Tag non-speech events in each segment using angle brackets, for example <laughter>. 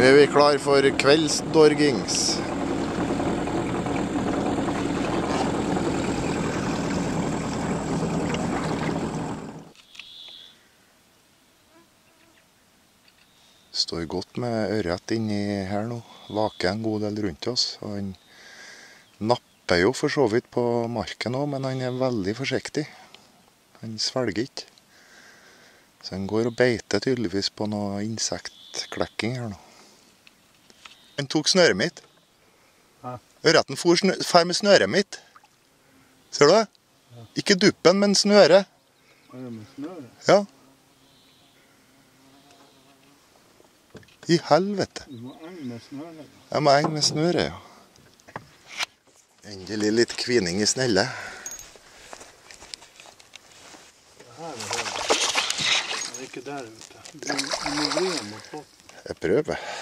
Nå er vi klar for kveldsdorgings. Står godt med ørret inni her nå. Vaker en god del rundt oss. Og han napper jo for så vidt på marken òg, men han er veldig forsiktig. Han svelger ikke. Så han går og beiter tydeligvis på noe insektklekking her nå. Han tok snøret mitt. Ørreten drar med snøret mitt. Ser du det? Ja. Ikke duppen, men snøret. Ja. I helvete. Du må enge med snøret. Jeg må enge med snøret, ja. Endelig litt kvining i snelle. Jeg prøver.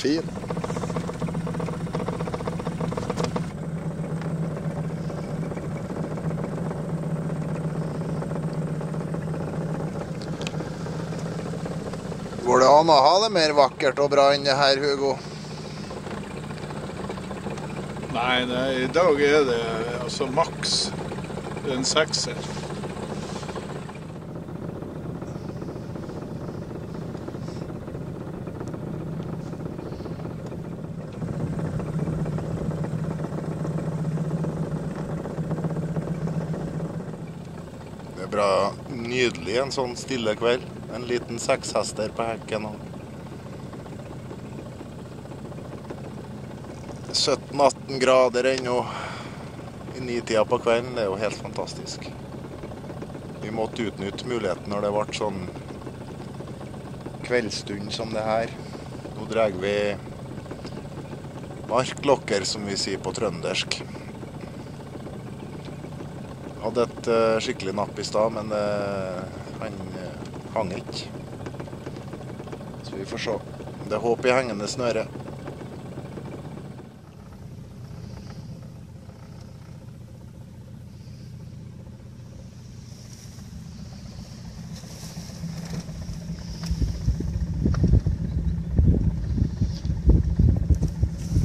Fin. Går det an å ha det mer vakkert og bra enn det her, Hugo? Nei, nei, i dag er det altså maks en sekser. Nydelig en sånn stille kveld. En liten sekshester på hekken. 17-18 grader ennå i nitida på kvelden. Det er jo helt fantastisk. Vi måtte utnytte muligheten når det ble sånn kveldsstund som det her. Nå drar vi marklokker, som vi sier på trøndersk. Hadde et uh, skikkelig napp i stad, men uh, han uh, hang ikke. Så vi får se. Det er håp i hengende snøre.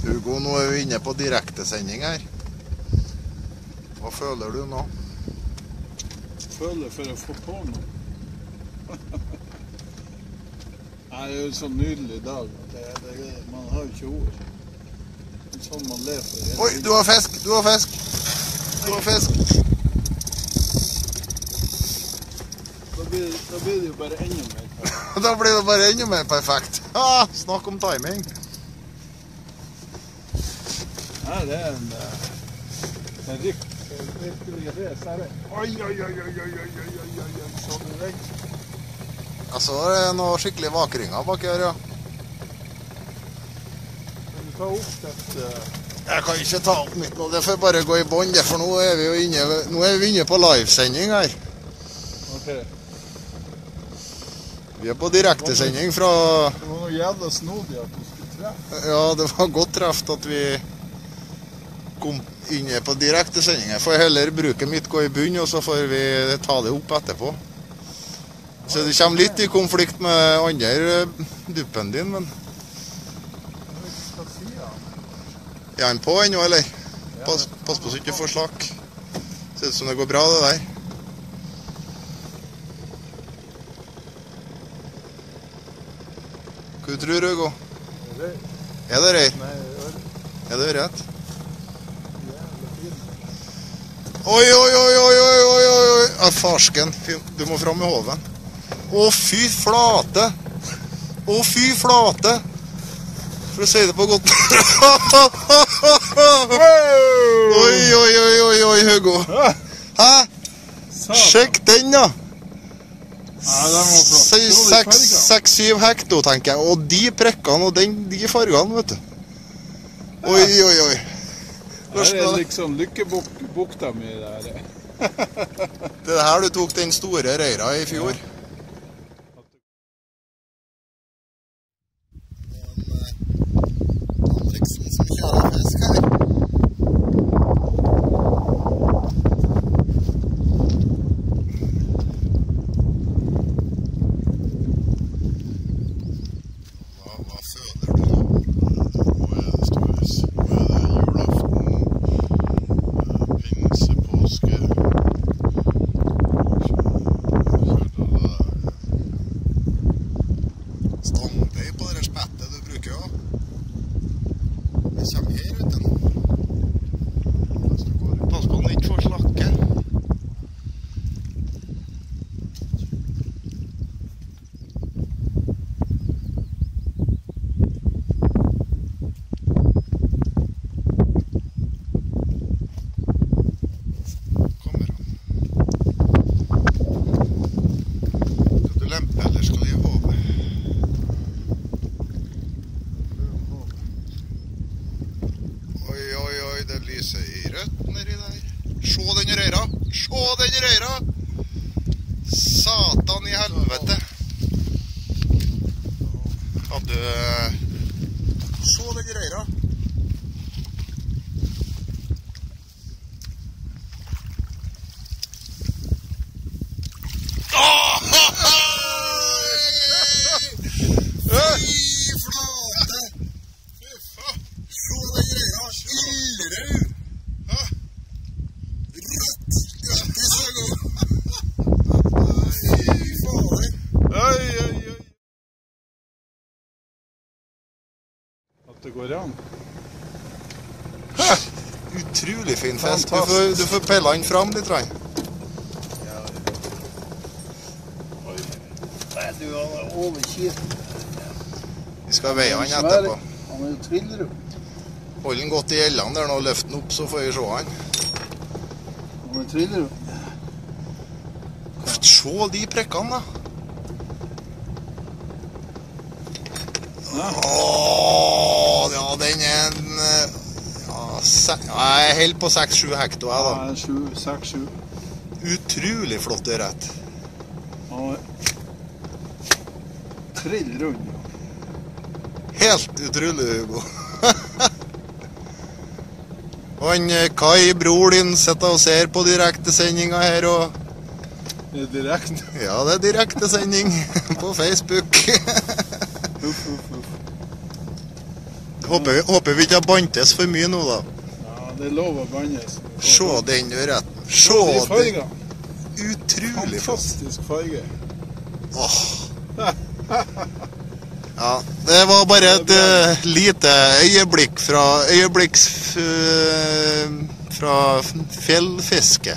Hugo, nå er vi inne på direktesending her. Hva føler du nå? Føler for å få på noe. <laughs> Det er jo en sånn nydelig dag. Det, det, man har jo ikke ord. Det er sånn man lever Oi, du har fisk! Du har fisk! Du har fisk! Da blir, da blir det jo bare enda mer. perfekt. <laughs> Da blir det bare enda mer perfekt. <laughs> Ah, snakk om timing. Nei, det er en, eh, en rik, Sånn Jeg så det er noen skikkelig vakringer bak her, ja. Kan du ta opp dette? Eh, Jeg kan ikke ta opp mitt nå, det får bare gå i bånn. For nå er vi jo inne, nå er vi inne på livesending her. Okay. Vi er på direktesending fra Det var noe jævla snodig at du skulle treffe. Ja, det var godt truffet at vi kom inn på direktesending. Jeg får heller bruke mitt gå i bunn, og så får vi ta det opp etterpå. Så det kommer litt i konflikt med andre eh, duppen din, men er han på ennå, eller? Pass, pass på så du ikke får slakk. Ser ut som det går bra, det der. Hva tror du, Hugo? er- det reir? Er det rett? er jævla fint. Oi, oi, oi, oi, oi, oi, oi. Ja, farsken. Du må fram med hoven. Å, fy flate. Å, fy flate. For å si det på godt <laughs> Oi, oi, oi, oi, oi, Hugo. Hæ? Sjekk den, da. Ja, den var flott. Så du fargen? Seks-syv hekto, tenker jeg. Og de prikkene og den, de fargene, vet du. Oi, oi, oi. Her er liksom lykkebukta mi der. <laughs> Det er her du tok den store røyra i fjor. kommer her, vet du. Pass på at den ikke får slakke. Kommer han. Skal du lempe, eller skal du gi håve? Oi, oi, oi, det lyser i rødt nedi der. Se den røyra! Den! Satan i helvete! Hadde Se den røyra! Fy flate! Fy faen! Se den røyra! Ildrød! Hæ? Rett uti søga! Fy faen! Oi, oi, oi. At det går an. Utrolig fin fisk. Du får, du får pelle den fram litt. Rann. Nei, du han er over kiten. Vi skal veie han etterpå. Han er jo triller jo. Hold den godt i gjellene der nå, løft den opp, så får vi se han. Han er triller opp. Se de prikkene, da. Ja. Åh, ja, den er en ja, se, ja, Jeg holder på 6-7 hekto, jeg, da. Han er sju, seks, sju. Utrolig flott ørret. Er trill. Helt utrolig, Hugo. <laughs> Han eh, Kai, bror din, sitter og ser på direktesendinga her og Det direkte. Ja, det er direktesending <laughs> på Facebook. Uff, uff, uff. Håper, håper vi ikke har bantes for mye nå, da. Ja, det er lov å bannes. Se den ørreten. Se den. Utrolig. Fantastisk farge. Åh. <laughs> Ja, det var bare et uh, lite øyeblikk fra øyeblikks uh, fra fjellfiske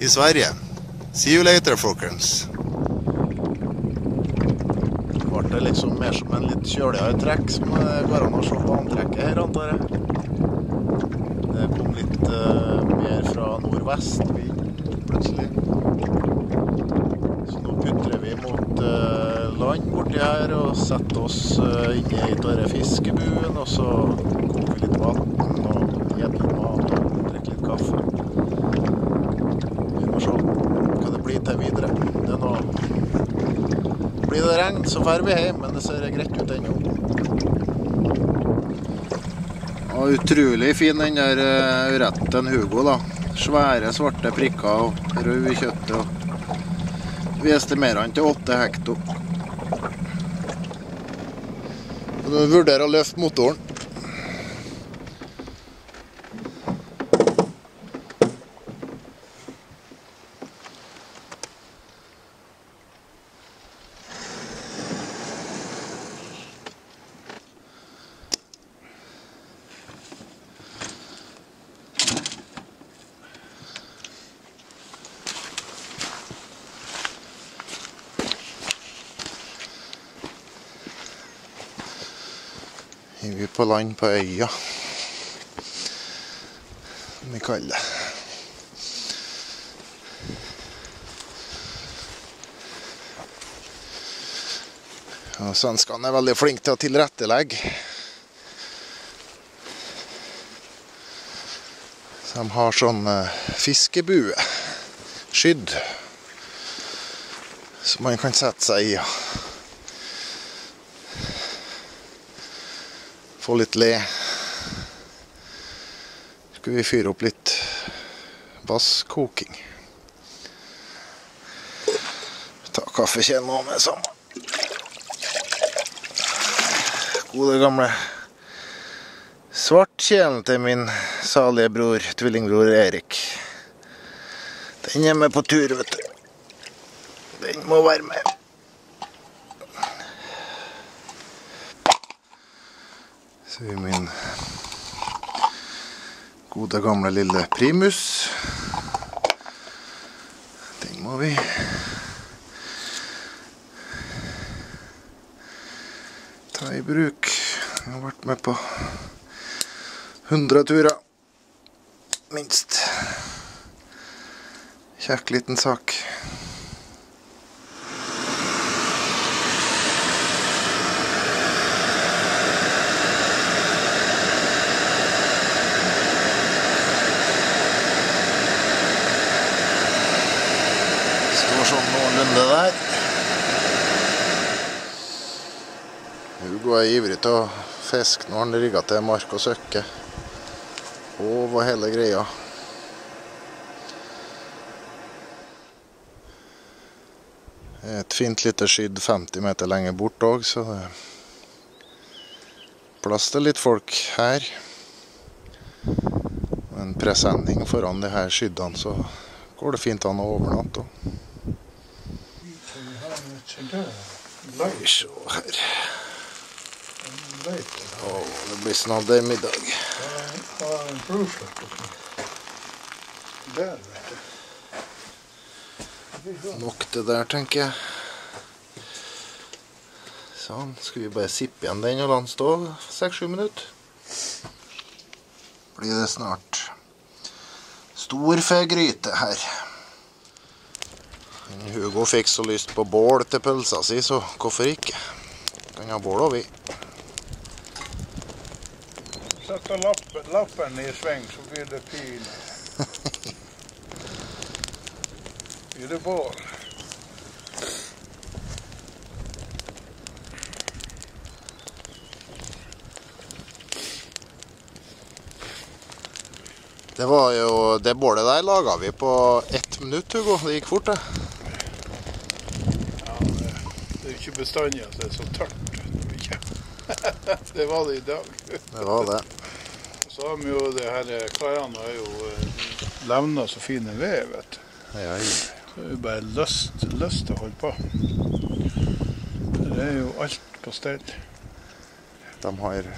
i Sverige. See you later, folkens. Ble det liksom mer som en litt kjøligere trekk, som det går an å se på antrekket her, antar jeg. Det kom litt uh, mer fra nordvestvind plutselig. Så nå putrer vi mot uh, land borti her og setter oss uh, inne i denne fiskebuen. Og så koker vi litt vann og spiser litt mat og drikker litt kaffe. Vi må se hva det blir til videre. Det er noe Blir det regn, så drar vi hjem, men det ser greit ut ennå. Og utrolig fin den der uretten Hugo, da. Svære, svarte prikker og rød i kjøttet. og Vi estimerer den til 8 hekto. Du vurderer å løfte motoren. Er vi på land på øya, som vi kaller det. Og Svenskene er veldig flinke til å tilrettelegge. De har sånn eh, fiskebue, skydd, som man kan sette seg i. Få litt le. Skal vi fyre opp litt vasskoking. Ta kaffekjelen òg med sammen. Gode gamle svartkjelen til min salige bror, tvillingbror Erik. Den er med på tur, vet du. Den må være med. Så vi min Gode, gamle lille primus. Den må vi ta i bruk. Jeg har vært med på 100 turer. Minst. Kjekk liten sak. Står noenlunde der. Hugo er ivrig til å fiske når han rigger til mark og søkke. Håv og hele greia. Et fint lite skydd 50 meter lenger bort òg, så det plass til litt folk her. En presenning foran de her skyddene, så går det fint an å overnatte òg. Vi har ikke det. Skal vi se her. Å, det blir snadder middag. Jeg har en brorskap sånn. Der, vet du. Nok det der, tenker jeg. Sånn. Skal vi bare sippe igjen den og la den stå seks-sju minutter? Blir det snart stor fe gryte her. Hugo fikk så lyst på bål til pølsa si, så hvorfor ikke? Kan ha bål vi. Sette lappen, lappen i sving, så blir det pil. <laughs> Blir det bål? Det var jo Det bålet der laga vi på ett minutt, Hugo. Det gikk fort, det. Ja, det, det er ikke bestandig at det er så tørt. <laughs> Det var det i dag. Det var det. Så har vi jo det her Kaiene har jo eh, levna så fine ved, vet du. Ja, ja. Så er det bare lyst, lyst til å holde på. Det er jo alt på stell. De har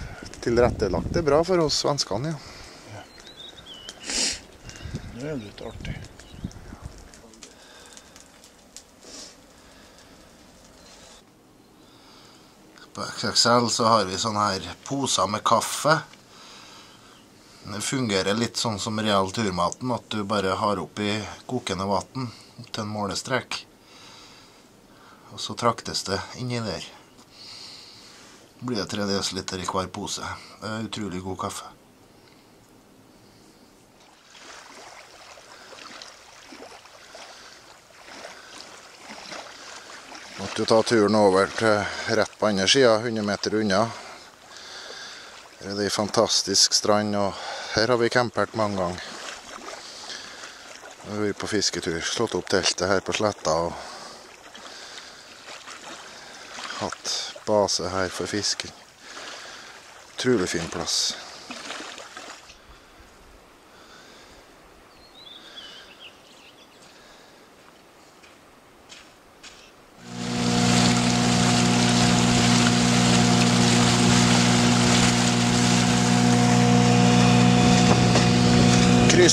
tilrettelagt det bra for oss svenskene, ja. Det er litt artig. På XXL så har vi sånne her poser med kaffe. Det fungerer litt sånn som real turmaten, at du bare har oppi kokende vann til en målestrek. Og så traktes det inni der. Blir det 3 dl i hver pose. Det er utrolig god kaffe. Måtte jo ta turen over til rett på andre sida, 100 meter unna. Her er det ei fantastisk strand, og her har vi campert mange ganger. Vi har vært på fisketur, slått opp teltet her på sletta og hatt base her for fisking. Utrolig fin plass.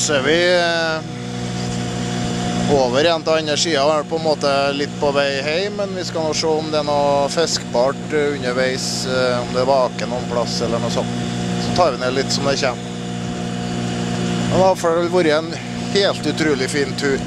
Krysser vi eh, over igjen til andre sida. Er på en måte litt på vei hjem, men vi skal nå se om det er noe fiskbart eh, underveis. eh, Om det er vake noen plass eller noe sånt. Så tar vi ned litt som det kommer. Men det har vært en helt utrolig fin tur.